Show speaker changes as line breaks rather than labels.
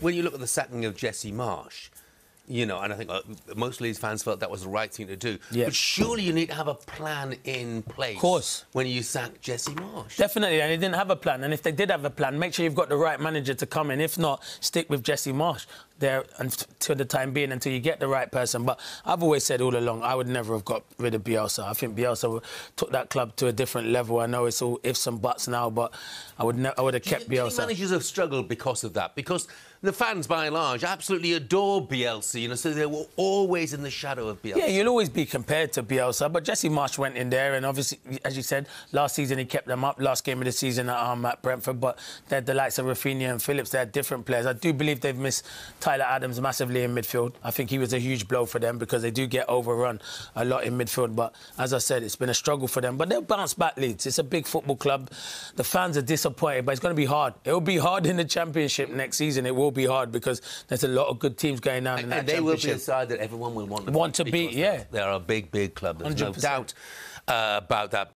when you look at the sacking of Jesse Marsch, you know, and I think uh, most Leeds fans felt that was the right thing to do.
Yeah.
But surely you need to have a plan in place. Of
course.
When you sack Jesse Marsch.
Definitely, and they didn't have a plan. And if they did have a plan, make sure you've got the right manager to come in. If not, stick with Jesse Marsch there until the time being until you get the right person. But I've always said all along, I would never have got rid of Bielsa. I think Bielsa took that club to a different level. I know it's all ifs and buts now, but I would I would have kept
Do you
Bielsa.
managers have struggled because of that? Because the fans, by and large, absolutely adore Bielsa, you know, so they were always in the shadow of Bielsa.
Yeah, you'll always be compared to Bielsa, but Jesse Marsch went in there, and obviously, as you said, last season he kept them up. Last game of the season at, um, at Brentford, but they're the likes of Raphinha and Phillips. They're different players. I do believe they've missed Tyler Adams massively in midfield. I think he was a huge blow for them because they do get overrun a lot in midfield. But as I said, it's been a struggle for them. But they'll bounce back, Leeds. It's a big football club. The fans are disappointed, but it's going to be hard. It will be hard in the Championship next season. It will be hard because there's a lot of good teams going down in
and
that
they will be a side that everyone will want to
Want to
beat
yeah.
They're a big, big club. There's no
100%.
doubt uh, about that.